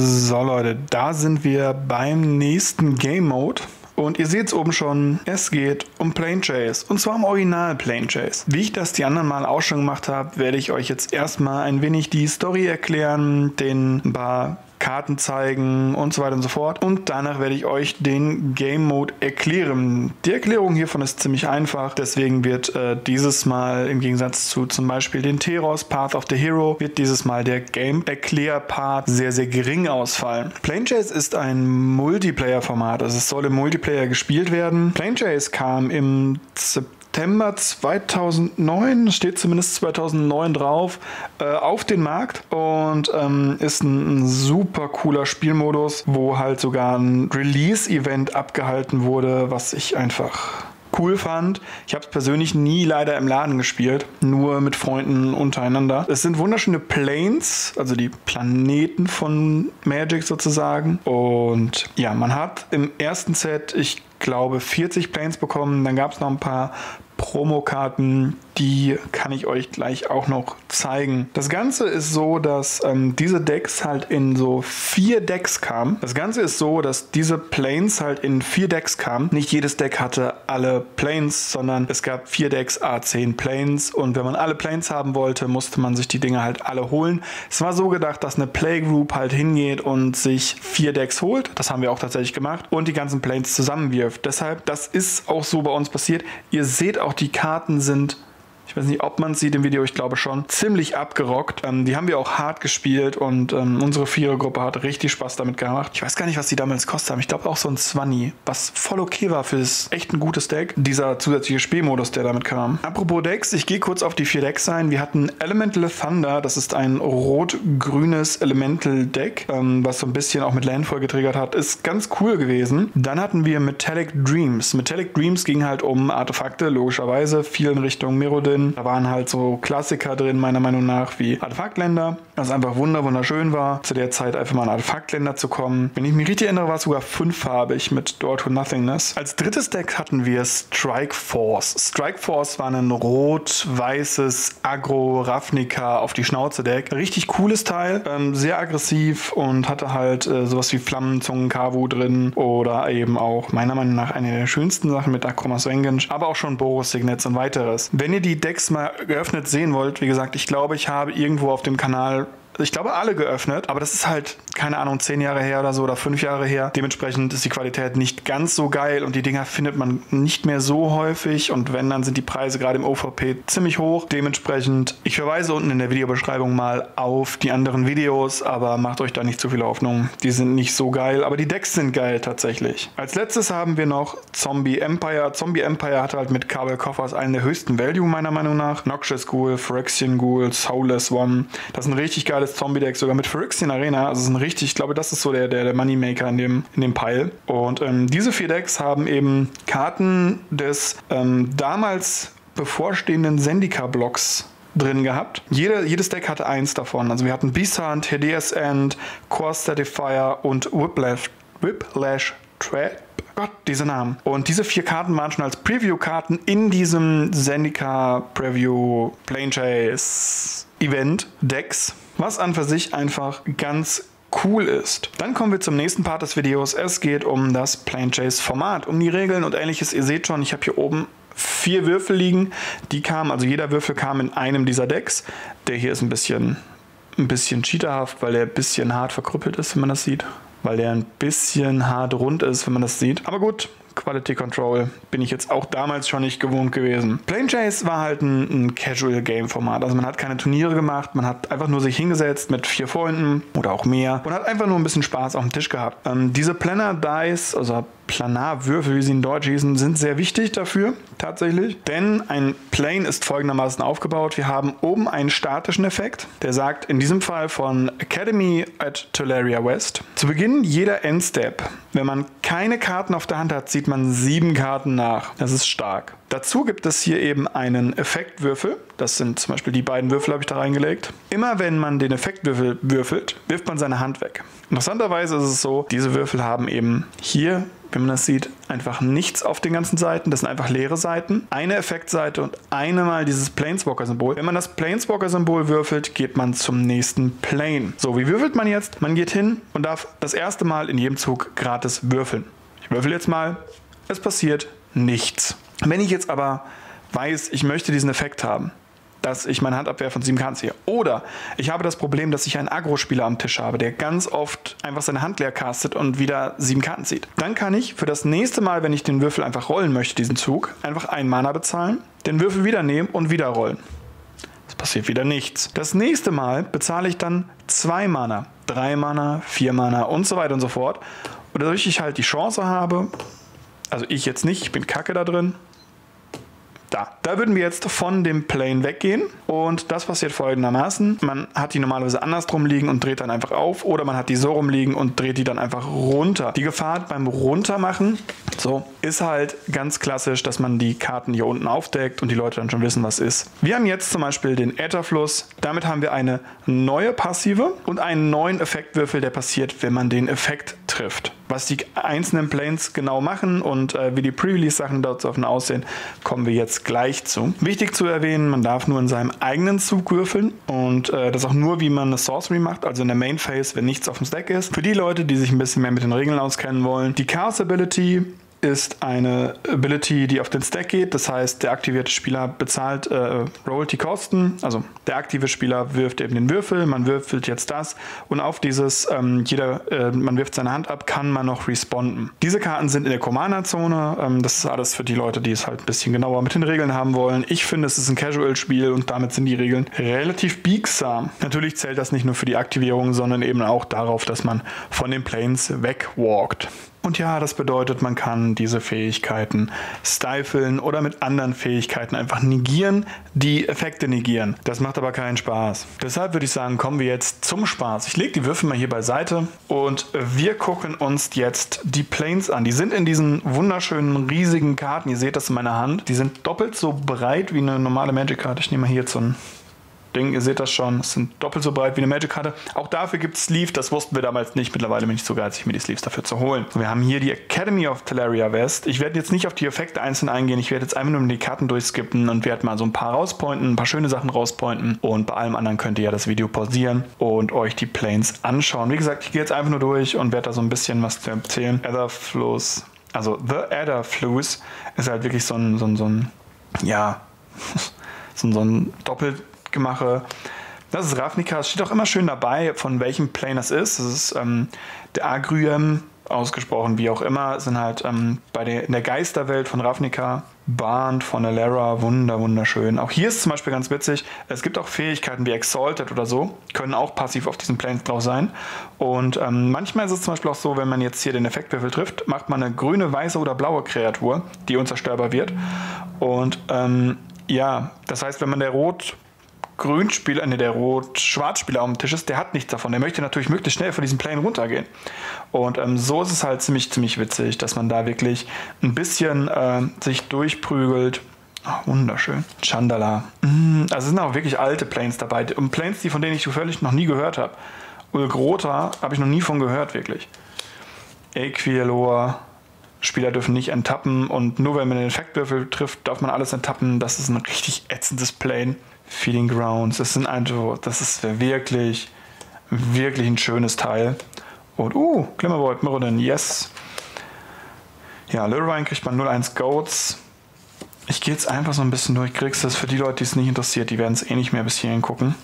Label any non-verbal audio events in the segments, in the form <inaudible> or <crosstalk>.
So Leute, da sind wir beim nächsten Game Mode. Und ihr seht es oben schon, es geht um Plane Chase. Und zwar im Original Plane Chase. Wie ich das die anderen Mal auch schon gemacht habe, werde ich euch jetzt erstmal ein wenig die Story erklären, den ein paar Karten zeigen und so weiter und so fort. Und danach werde ich euch den Game Mode erklären. Die Erklärung hiervon ist ziemlich einfach. Deswegen wird äh, dieses Mal im Gegensatz zu zum Beispiel den Teros Path of the Hero, wird dieses Mal der Game Erklär Part sehr, sehr gering ausfallen. Plane Chase ist ein Multiplayer-Format. Also es soll im Multiplayer gespielt werden. Plane Chase kam im September September 2009, steht zumindest 2009 drauf, äh, auf den Markt und ähm, ist ein, ein, super cooler Spielmodus, wo halt sogar ein Release-Event abgehalten wurde, was ich einfach cool fand. Ich habe es persönlich nie leider im Laden gespielt, nur mit Freunden untereinander. Es sind wunderschöne Planes, also die Planeten von Magic sozusagen. Und ja, man hat im ersten Set, ich glaube, 40 Planes bekommen. Dann gab es noch ein paar Promokarten, die kann ich euch gleich auch noch zeigen. Das Ganze ist so, dass ähm, diese Decks halt in so vier Decks kamen. Das Ganze ist so, dass diese Planes halt in vier Decks kamen. Nicht jedes Deck hatte alle Planes, sondern es gab vier Decks, A10 Planes und wenn man alle Planes haben wollte, musste man sich die Dinge halt alle holen. Es war so gedacht, dass eine Playgroup halt hingeht und sich vier Decks holt. Das haben wir auch tatsächlich gemacht und die ganzen Planes zusammenwirft. Deshalb, das ist auch so bei uns passiert. Ihr seht auch auch die Karten sind ich weiß nicht, ob man sieht im Video, ich glaube schon, ziemlich abgerockt. Ähm, die haben wir auch hart gespielt und ähm, unsere Vierergruppe hat richtig Spaß damit gemacht. Ich weiß gar nicht, was die damals kostet haben. Ich glaube auch so ein Swanny, was voll okay war für das echt ein gutes Deck. Dieser zusätzliche Spielmodus, der damit kam. Apropos Decks, ich gehe kurz auf die vier Decks ein. Wir hatten Elemental Thunder, das ist ein rot-grünes Elemental Deck, ähm, was so ein bisschen auch mit Landfall getriggert hat. Ist ganz cool gewesen. Dann hatten wir Metallic Dreams. Metallic Dreams ging halt um Artefakte, logischerweise, viel in Richtung Mirrodin drin. Da waren halt so Klassiker drin, meiner Meinung nach, wie Artefaktländer, was einfach wunder wunderschön war, zu der Zeit einfach mal in Artefaktländer zu kommen. Wenn ich mich richtig erinnere, war es sogar fünffarbig mit Door to Nothingness. Als drittes Deck hatten wir Strike Force. Strike Force war ein rot-weißes Agro Ravnica auf die Schnauze Deck. Richtig cooles Teil, ähm, sehr aggressiv und hatte halt äh, sowas wie Flammenzungen Kavu drin oder eben auch meiner Meinung nach eine der schönsten Sachen mit Akromas Vengeance, aber auch schon Boros Signets und weiteres. Wenn ihr die Decks mal geöffnet sehen wollt, wie gesagt, ich glaube, ich habe irgendwo auf dem Kanal ich glaube, alle geöffnet, aber das ist halt, keine Ahnung, zehn Jahre her oder so oder fünf Jahre her. Dementsprechend ist die Qualität nicht ganz so geil und die Dinger findet man nicht mehr so häufig und wenn, dann sind die Preise gerade im OVP ziemlich hoch. Dementsprechend, ich verweise unten in der Videobeschreibung mal auf die anderen Videos, aber macht euch da nicht zu viel Hoffnung. Die sind nicht so geil, aber die Decks sind geil tatsächlich. Als letztes haben wir noch Zombie Empire. Zombie Empire hat halt mit Kabel Koffers einen der höchsten Value meiner Meinung nach. Noxious Ghoul, Phyrexian Ghoul, Soulless One. Das ist ein richtig geiles das Zombie-Deck sogar mit Phyrexian Arena. Also ist ein richtig, ich glaube, das ist so der, der, der Moneymaker in dem, in dem Pile. Und ähm, diese vier Decks haben eben Karten des ähm, damals bevorstehenden Zendika-Blocks drin gehabt. Jede, jedes Deck hatte eins davon. Also wir hatten Beast Hunt, Hideous End, Core Statifier und Whiplash, Whiplash Trap. Gott, diese Namen. Und diese vier Karten waren schon als Preview-Karten in diesem Zendika Preview Plane Chase Event Decks was an für sich einfach ganz cool ist. Dann kommen wir zum nächsten Part des Videos. Es geht um das Plane Chase Format, um die Regeln und ähnliches. Ihr seht schon, ich habe hier oben vier Würfel liegen. Die kamen, also jeder Würfel kam in einem dieser Decks. Der hier ist ein bisschen, ein bisschen cheaterhaft, weil der ein bisschen hart verkrüppelt ist, wenn man das sieht. Weil der ein bisschen hart rund ist, wenn man das sieht. Aber gut, Quality Control bin ich jetzt auch damals schon nicht gewohnt gewesen. Plane Chase war halt ein, ein Casual Game Format. Also man hat keine Turniere gemacht, man hat einfach nur sich hingesetzt mit vier Freunden oder auch mehr und hat einfach nur ein bisschen Spaß auf dem Tisch gehabt. Ähm, diese Planner Dice, also Planarwürfel, wie sie in Deutsch hießen, sind sehr wichtig dafür, tatsächlich. Denn ein Plane ist folgendermaßen aufgebaut. Wir haben oben einen statischen Effekt, der sagt, in diesem Fall von Academy at Tolaria West, zu Beginn jeder Endstep, wenn man keine Karten auf der Hand hat, zieht man sieben Karten nach. Das ist stark. Dazu gibt es hier eben einen Effektwürfel. Das sind zum Beispiel die beiden Würfel, habe ich da reingelegt. Immer wenn man den Effektwürfel würfelt, wirft man seine Hand weg. Interessanterweise ist es so, diese Würfel haben eben hier wie man das sieht, einfach nichts auf den ganzen Seiten. Das sind einfach leere Seiten. Eine Effektseite und eine mal dieses Planeswalker-Symbol. Wenn man das Planeswalker-Symbol würfelt, geht man zum nächsten Plane. So, wie würfelt man jetzt? Man geht hin und darf das erste Mal in jedem Zug gratis würfeln. Ich würfel jetzt mal. Es passiert nichts. Wenn ich jetzt aber weiß, ich möchte diesen Effekt haben, dass ich meine Handabwehr von sieben Karten ziehe. Oder ich habe das Problem, dass ich einen Agro-Spieler am Tisch habe, der ganz oft einfach seine Hand leer castet und wieder sieben Karten zieht. Dann kann ich für das nächste Mal, wenn ich den Würfel einfach rollen möchte, diesen Zug, einfach einen Mana bezahlen, den Würfel wieder nehmen und wieder rollen. Es passiert wieder nichts. Das nächste Mal bezahle ich dann zwei Mana, drei Mana, vier Mana und so weiter und so fort. Und dadurch ich halt die Chance habe, also ich jetzt nicht, ich bin kacke da drin, da. Da würden wir jetzt von dem Plane weggehen und das passiert folgendermaßen. Man hat die normalerweise andersrum liegen und dreht dann einfach auf oder man hat die so rumliegen und dreht die dann einfach runter. Die Gefahr beim Runtermachen so, ist halt ganz klassisch, dass man die Karten hier unten aufdeckt und die Leute dann schon wissen, was ist. Wir haben jetzt zum Beispiel den Ätherfluss. Damit haben wir eine neue Passive und einen neuen Effektwürfel, der passiert, wenn man den Effekt trifft. Was die einzelnen Planes genau machen und äh, wie die Pre-Release-Sachen dort aussehen, kommen wir jetzt gleich zu. Wichtig zu erwähnen, man darf nur in seinem eigenen Zug würfeln und äh, das auch nur, wie man eine Sorcery macht, also in der Main Phase, wenn nichts auf dem Stack ist. Für die Leute, die sich ein bisschen mehr mit den Regeln auskennen wollen, die Chaos Ability ist eine Ability, die auf den Stack geht. Das heißt, der aktivierte Spieler bezahlt äh, rollt die Kosten. Also der aktive Spieler wirft eben den Würfel, man würfelt jetzt das und auf dieses, ähm, jeder, äh, man wirft seine Hand ab, kann man noch responden. Diese Karten sind in der Commander-Zone. Ähm, das ist alles für die Leute, die es halt ein bisschen genauer mit den Regeln haben wollen. Ich finde, es ist ein Casual-Spiel und damit sind die Regeln relativ biegsam. Natürlich zählt das nicht nur für die Aktivierung, sondern eben auch darauf, dass man von den Planes wegwalkt. Und ja, das bedeutet, man kann diese Fähigkeiten stifeln oder mit anderen Fähigkeiten einfach negieren, die Effekte negieren. Das macht aber keinen Spaß. Deshalb würde ich sagen, kommen wir jetzt zum Spaß. Ich lege die Würfel mal hier beiseite und wir gucken uns jetzt die Planes an. Die sind in diesen wunderschönen riesigen Karten. Ihr seht das in meiner Hand. Die sind doppelt so breit wie eine normale Magic-Karte. Ich nehme mal hier so ein Ding, ihr seht das schon, es sind doppelt so breit wie eine Magic-Karte. Auch dafür gibt es Sleeve, das wussten wir damals nicht. Mittlerweile bin ich so geizig, mir die Sleeves dafür zu holen. Wir haben hier die Academy of Teleria West. Ich werde jetzt nicht auf die Effekte einzeln eingehen, ich werde jetzt einfach nur die Karten durchskippen und werde mal so ein paar rauspointen, ein paar schöne Sachen rauspointen. Und bei allem anderen könnt ihr ja das Video pausieren und euch die Planes anschauen. Wie gesagt, ich gehe jetzt einfach nur durch und werde da so ein bisschen was zu erzählen. Etherflows, also The Etherflows ist halt wirklich so ein, so ein, so ein ja, <laughs> so ein, so ein doppelt Gemache. Das ist Ravnica. Es steht auch immer schön dabei, von welchem Plane das ist. Das ist ähm, der Agryem, ausgesprochen wie auch immer, sind halt ähm, bei der, in der Geisterwelt von Ravnica. Barnd von Alera, wunder, wunderschön. Auch hier ist zum Beispiel ganz witzig, es gibt auch Fähigkeiten wie Exalted oder so, können auch passiv auf diesen Planes drauf sein. Und ähm, manchmal ist es zum Beispiel auch so, wenn man jetzt hier den Effektwürfel trifft, macht man eine grüne, weiße oder blaue Kreatur, die unzerstörbar wird. Und ähm, ja, das heißt, wenn man der Rot Grünspieler, ne, der Rot-Schwarz-Spieler am Tisch ist, der hat nichts davon. Der möchte natürlich möglichst schnell von diesem Plane runtergehen. Und ähm, so ist es halt ziemlich, ziemlich witzig, dass man da wirklich ein bisschen äh, sich durchprügelt. Oh, wunderschön. Chandala. Mm, also es sind auch wirklich alte Planes dabei. Und Planes, die von denen ich völlig noch nie gehört habe. Ulgrota habe ich noch nie von gehört, wirklich. Equialor. Spieler dürfen nicht enttappen und nur wenn man den Effektwürfel trifft, darf man alles enttappen. Das ist ein richtig ätzendes Plane. Feeding Grounds. Das sind einfach, das ist wirklich, wirklich ein schönes Teil. Und, uh, Glimmervoid Mirrodin, yes. Ja, Lurine kriegt man 01 Goats. Ich gehe jetzt einfach so ein bisschen durch. Kriegst das für die Leute, die es nicht interessiert, die werden es eh nicht mehr bis hierhin gucken.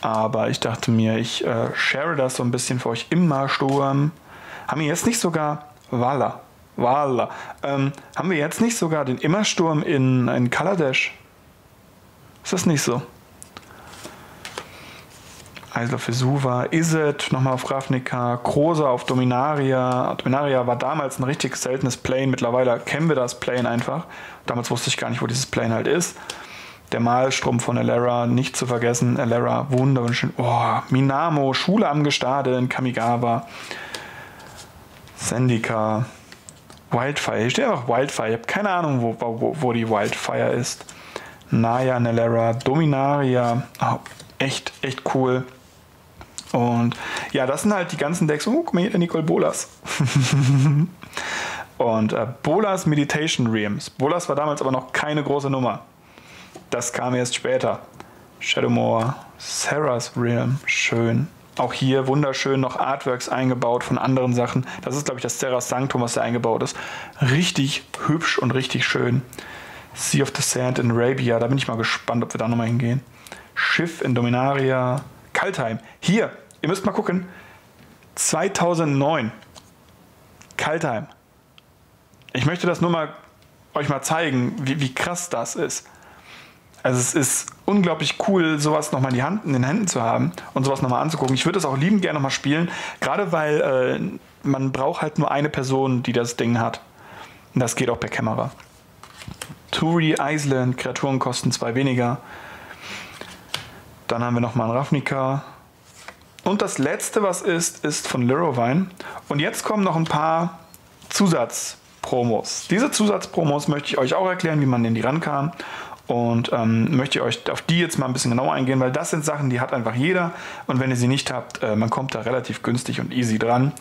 Aber ich dachte mir, ich äh, share das so ein bisschen für euch. Immer Sturm. Haben wir jetzt nicht sogar Walla? Walla. Ähm, haben wir jetzt nicht sogar den Immersturm in, in Kaladesh? Ist das nicht so? Eisler für Suva, Iset nochmal auf Ravnica, Krosa auf Dominaria. Dominaria war damals ein richtig seltenes Plane, mittlerweile kennen wir das Plane einfach. Damals wusste ich gar nicht, wo dieses Plane halt ist. Der Malstrom von Elara, nicht zu vergessen. Elara, wunderschön. Oh, Minamo, Schule am Gestade in Kamigawa. Sendika, Wildfire. Hier steht einfach Wildfire. Ich habe keine Ahnung, wo, wo, wo die Wildfire ist. Naya Nelera, Dominaria. Oh, echt, echt cool. Und ja, das sind halt die ganzen Decks. Oh, guck mal hier, der Nicole Bolas. <laughs> Und äh, Bolas Meditation Realms. Bolas war damals aber noch keine große Nummer. Das kam erst später. Shadowmoor, Sarah's Realm, schön. Auch hier wunderschön noch Artworks eingebaut von anderen Sachen. Das ist, glaube ich, das Sarah's Sanctum, was da eingebaut ist. Richtig hübsch und richtig schön. Sea of the Sand in Arabia, da bin ich mal gespannt, ob wir da nochmal hingehen. Schiff in Dominaria, Kaltheim. Hier, ihr müsst mal gucken. 2009. Kaltheim. Ich möchte das nur mal euch mal zeigen, wie, wie krass das ist. Also es ist unglaublich cool, sowas nochmal in, die Hand, in den Händen zu haben und sowas nochmal anzugucken. Ich würde es auch lieben gerne nochmal spielen, gerade weil äh, man braucht halt nur eine Person, die das Ding hat. Und das geht auch per Kamera. Turi Island, Kreaturen kosten zwei weniger. Dann haben wir nochmal einen Ravnica. Und das letzte, was ist, ist von Lirovine. Und jetzt kommen noch ein paar Zusatzpromos. Diese Zusatzpromos möchte ich euch auch erklären, wie man in die rankam und ähm, möchte euch auf die jetzt mal ein bisschen genauer eingehen, weil das sind Sachen, die hat einfach jeder. Und wenn ihr sie nicht habt, äh, man kommt da relativ günstig und easy dran.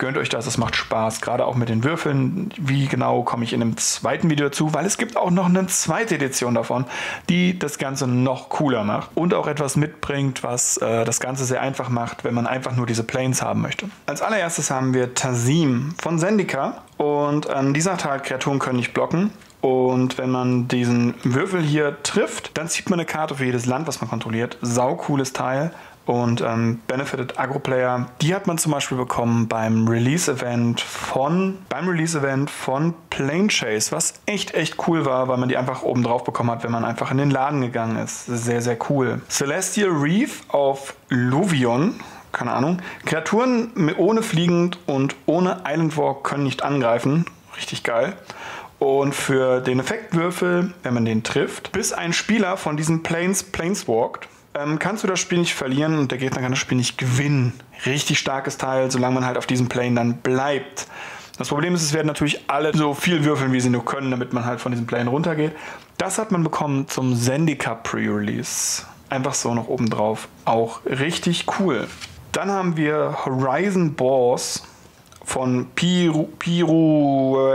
Gönnt euch das, es macht Spaß, gerade auch mit den Würfeln. Wie genau komme ich in einem zweiten Video dazu, weil es gibt auch noch eine zweite Edition davon, die das Ganze noch cooler macht und auch etwas mitbringt, was äh, das Ganze sehr einfach macht, wenn man einfach nur diese Planes haben möchte. Als allererstes haben wir Tazim von Zendika und an dieser Tag Kreaturen können nicht blocken. Und wenn man diesen Würfel hier trifft, dann zieht man eine Karte für jedes Land, was man kontrolliert. Sau cooles Teil und ähm, Benefited Agro-Player. Die hat man zum Beispiel bekommen beim Release-Event von beim Release-Event von Plane Chase, was echt echt cool war, weil man die einfach oben drauf bekommen hat, wenn man einfach in den Laden gegangen ist. Sehr sehr cool. Celestial Reef auf Luvion keine Ahnung. Kreaturen ohne fliegend und ohne Island Walk können nicht angreifen. Richtig geil. Und für den Effektwürfel, wenn man den trifft, bis ein Spieler von diesen Planes planeswalkt, ähm, kannst du das Spiel nicht verlieren und der Gegner kann das Spiel nicht gewinnen. Richtig starkes Teil, solange man halt auf diesem Plane dann bleibt. Das Problem ist, es werden natürlich alle so viel würfeln, wie sie nur können, damit man halt von diesem Plane runtergeht. Das hat man bekommen zum Zendika Pre-Release. Einfach so noch oben drauf. Auch richtig cool. Dann haben wir Horizon Boss von Piru, Piruella.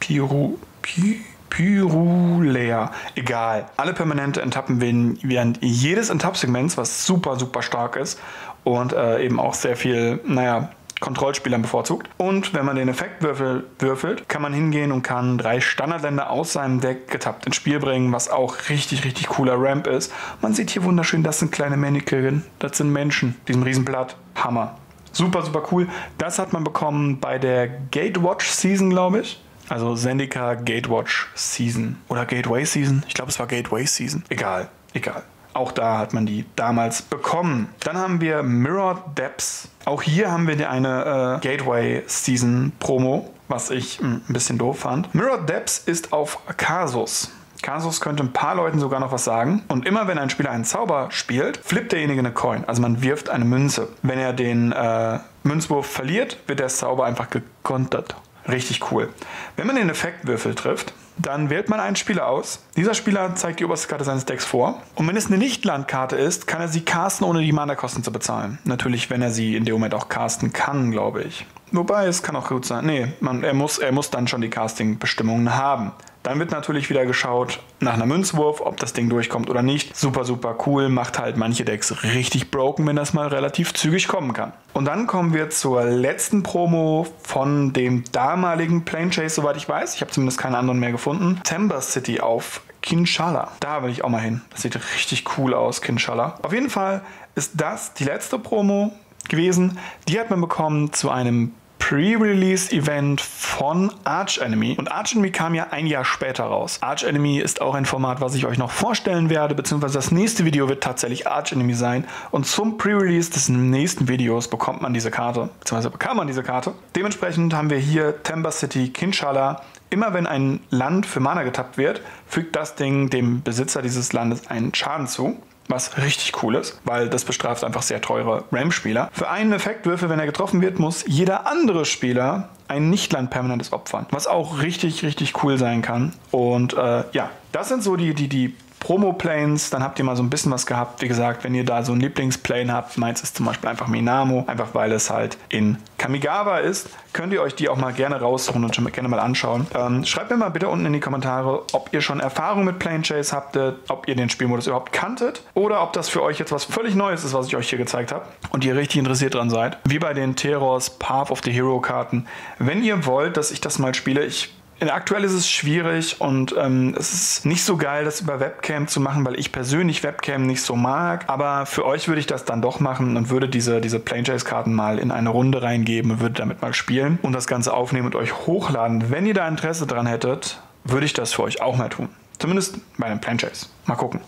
Piru, Piru Pyrulea. Egal. Alle permanente enttappen während jedes Enttapp-Segments, was super, super stark ist und äh, eben auch sehr viel, naja, Kontrollspielern bevorzugt. Und wenn man den Effektwürfel würfelt, kann man hingehen und kann drei Standardländer aus seinem Deck getappt ins Spiel bringen, was auch richtig, richtig cooler Ramp ist. Man sieht hier wunderschön, das sind kleine Mannequin, das sind Menschen, diesem Riesenblatt. Hammer. Super, super cool. Das hat man bekommen bei der Gatewatch Season, glaube ich. Also Zendika Gatewatch Season oder Gateway Season. Ich glaube, es war Gateway Season. Egal, egal. Auch da hat man die damals bekommen. Dann haben wir Mirror Depths. Auch hier haben wir eine äh, Gateway Season Promo, was ich mh, hm, ein bisschen doof fand. Mirror Depths ist auf Kasus. Kasus könnte ein paar Leuten sogar noch was sagen. Und immer wenn ein Spieler einen Zauber spielt, flippt derjenige eine Coin. Also man wirft eine Münze. Wenn er den äh, Münzwurf verliert, wird der Zauber einfach gekontert. Richtig cool. Wenn man den Effektwürfel trifft, dann wählt man einen Spieler aus. Dieser Spieler zeigt die oberste Karte seines Decks vor. Und wenn es eine Nicht-Landkarte ist, kann er sie casten, ohne die Mana-Kosten zu bezahlen. Natürlich, wenn er sie in dem Moment auch casten kann, glaube ich. Wobei, es kann auch gut sein. Nee, man, er, muss, er muss dann schon die Casting-Bestimmungen haben. Dann wird natürlich wieder geschaut nach einer Münzwurf, ob das Ding durchkommt oder nicht. Super, super cool. Macht halt manche Decks richtig broken, wenn das mal relativ zügig kommen kann. Und dann kommen wir zur letzten Promo von dem damaligen Plane Chase, soweit ich weiß. Ich habe zumindest keine anderen mehr gefunden. Timber City auf Kinshala. Da will ich auch mal hin. Das sieht richtig cool aus, Kinshala. Auf jeden Fall ist das die letzte Promo gewesen. Die hat man bekommen zu einem Pre-Release-Event von Arch Enemy. Und Arch Enemy kam ja ein Jahr später raus. Arch Enemy ist auch ein Format, was ich euch noch vorstellen werde, beziehungsweise das nächste Video wird tatsächlich Arch Enemy sein. Und zum Pre-Release des nächsten Videos bekommt man diese Karte, beziehungsweise bekam man diese Karte. Dementsprechend haben wir hier Temba City Kinshala. Immer wenn ein Land für Mana getappt wird, fügt das Ding dem Besitzer dieses Landes einen Schaden zu was richtig cool ist, weil das bestraft einfach sehr teure RAM-Spieler. Für einen Effektwürfel, wenn er getroffen wird, muss jeder andere Spieler ein Nichtland permanentes opfern, was auch richtig, richtig cool sein kann. Und äh, ja, das sind so die, die, die Promo-Planes, dann habt ihr mal so ein bisschen was gehabt. Wie gesagt, wenn ihr da so ein Lieblingsplane habt, meins ist zum Beispiel einfach Minamo, einfach weil es halt in Kamigawa ist, könnt ihr euch die auch mal gerne raussuchen und schon gerne mal anschauen. Ähm, schreibt mir mal bitte unten in die Kommentare, ob ihr schon Erfahrung mit Plane Chase habtet, ob ihr den Spielmodus überhaupt kanntet oder ob das für euch jetzt was völlig Neues ist, was ich euch hier gezeigt habe und ihr richtig interessiert dran seid. Wie bei den Terrors Path of the Hero Karten. Wenn ihr wollt, dass ich das mal spiele, ich Aktuell ist es schwierig und ähm, es ist nicht so geil, das über Webcam zu machen, weil ich persönlich Webcam nicht so mag. Aber für euch würde ich das dann doch machen und würde diese, diese Planechase-Karten mal in eine Runde reingeben und würde damit mal spielen und das Ganze aufnehmen und euch hochladen. Wenn ihr da Interesse dran hättet, würde ich das für euch auch mal tun. Zumindest bei einem Planechase. Mal gucken,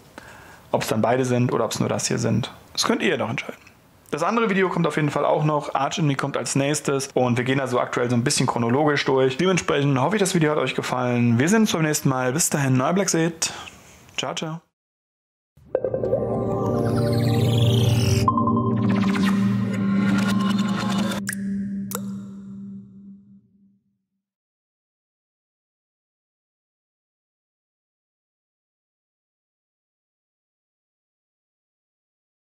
ob es dann beide sind oder ob es nur das hier sind. Das könnt ihr doch entscheiden. Das andere Video kommt auf jeden Fall auch noch. Arch Enemy kommt als nächstes und wir gehen also aktuell so ein bisschen chronologisch durch. Dementsprechend hoffe ich, das Video hat euch gefallen. Wir sehen uns beim nächsten Mal. Bis dahin, neuer Black Ciao, ciao.